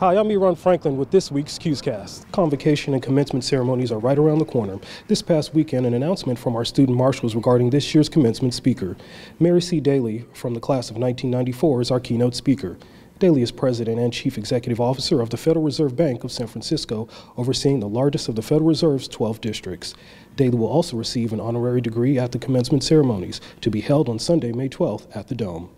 Hi, I'm Eron Franklin with this week's CUEScast. Convocation and commencement ceremonies are right around the corner. This past weekend, an announcement from our student marshals regarding this year's commencement speaker. Mary C. Daly from the class of 1994 is our keynote speaker. Daly is president and chief executive officer of the Federal Reserve Bank of San Francisco, overseeing the largest of the Federal Reserve's 12 districts. Daly will also receive an honorary degree at the commencement ceremonies to be held on Sunday, May 12th at the Dome.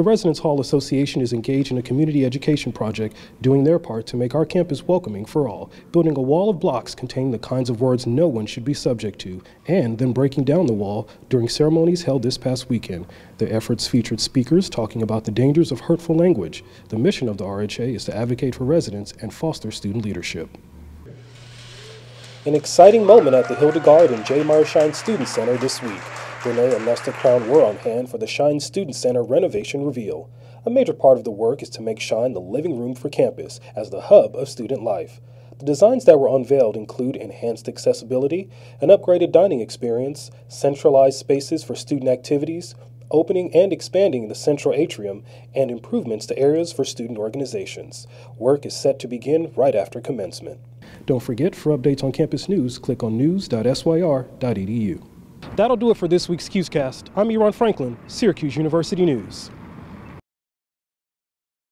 The Residence Hall Association is engaged in a community education project doing their part to make our campus welcoming for all, building a wall of blocks containing the kinds of words no one should be subject to, and then breaking down the wall during ceremonies held this past weekend. Their efforts featured speakers talking about the dangers of hurtful language. The mission of the RHA is to advocate for residents and foster student leadership. An exciting moment at the Hildegarde and J. Myer Student Center this week. Renee and Lester Crown were on hand for the Schine Student Center renovation reveal. A major part of the work is to make Schine the living room for campus as the hub of student life. The designs that were unveiled include enhanced accessibility, an upgraded dining experience, centralized spaces for student activities, opening and expanding the central atrium, and improvements to areas for student organizations. Work is set to begin right after commencement. Don't forget, for updates on campus news, click on news.syr.edu. That'll do it for this week's CUEScast. I'm Eron Franklin, Syracuse University News.